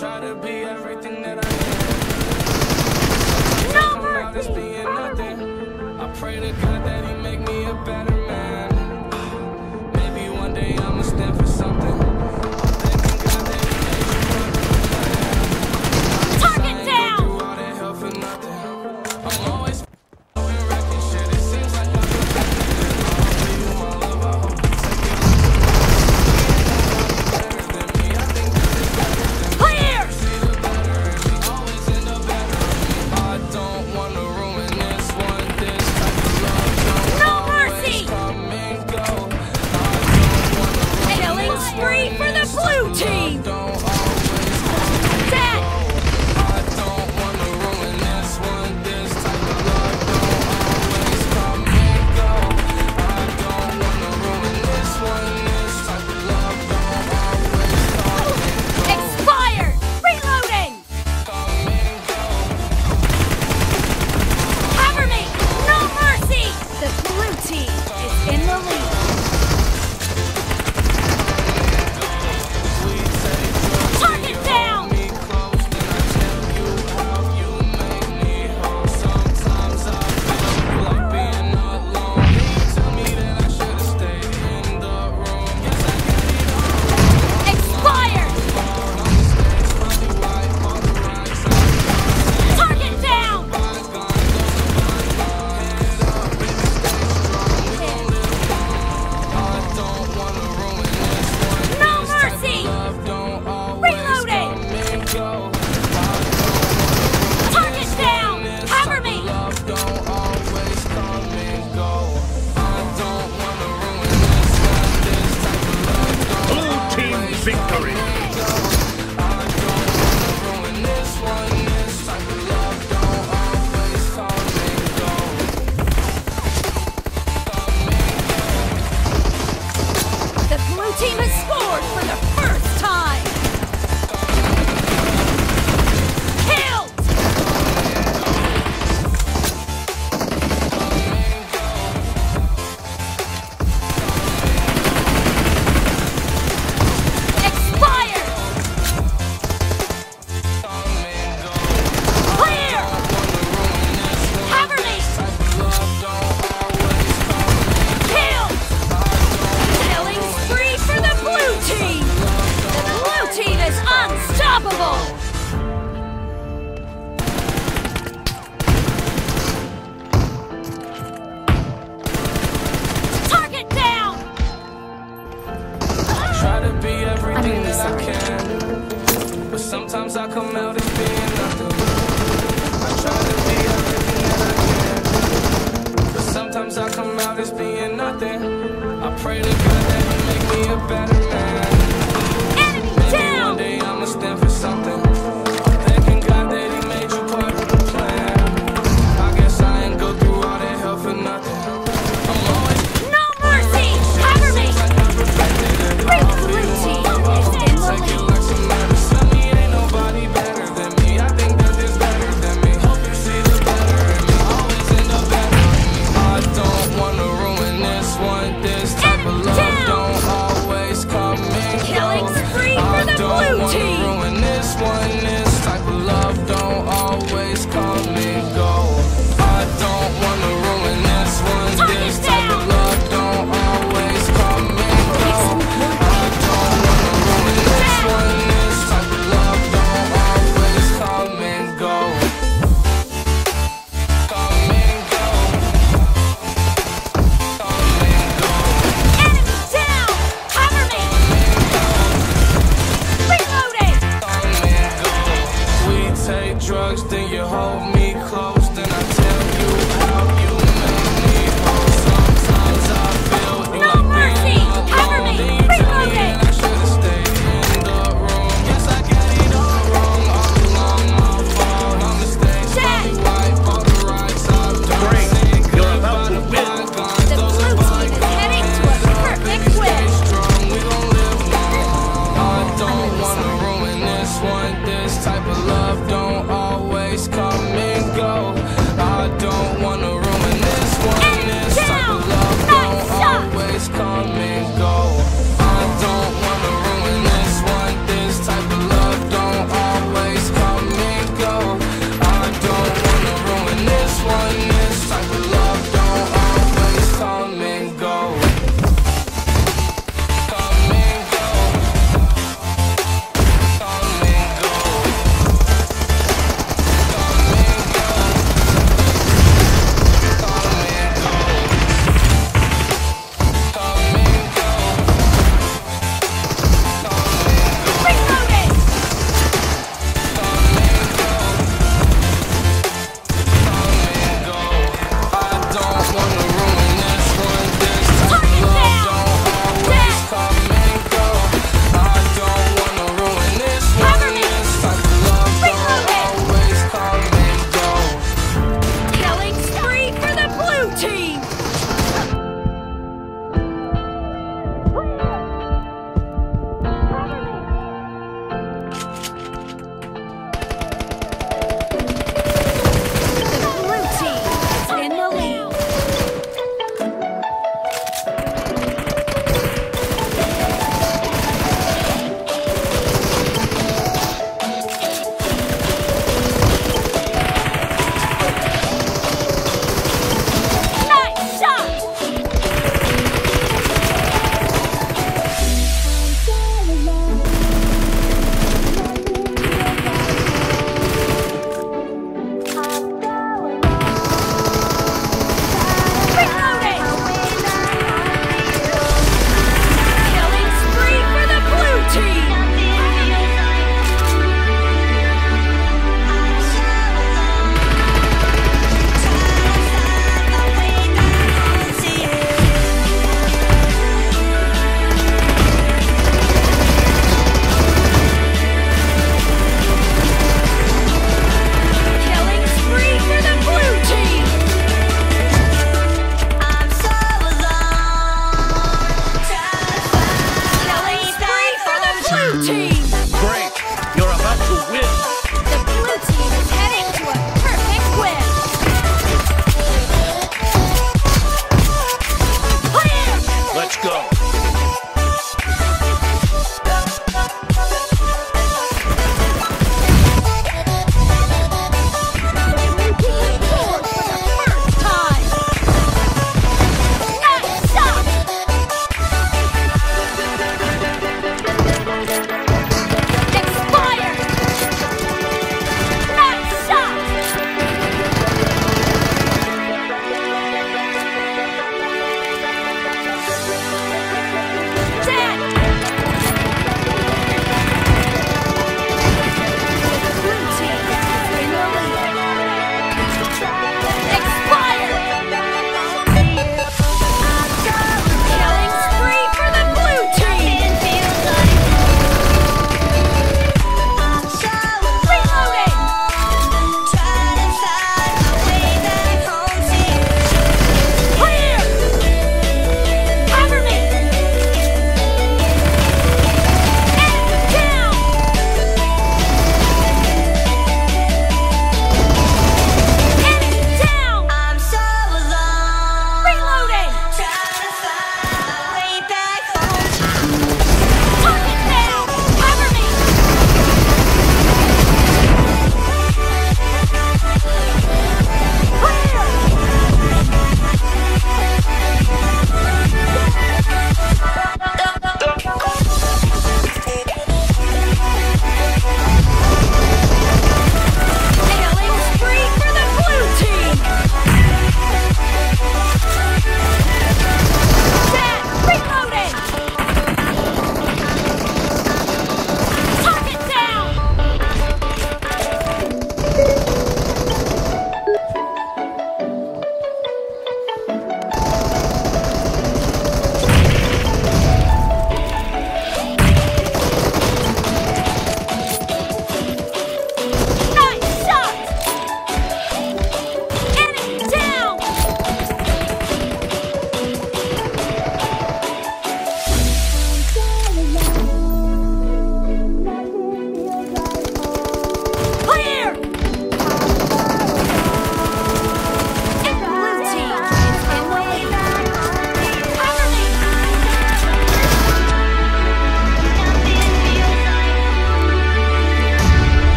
try to be team has scored for the Sometimes I come out as being nothing. I try to be everything that I can. But sometimes I come out as being nothing. I pray to God that He make me a better.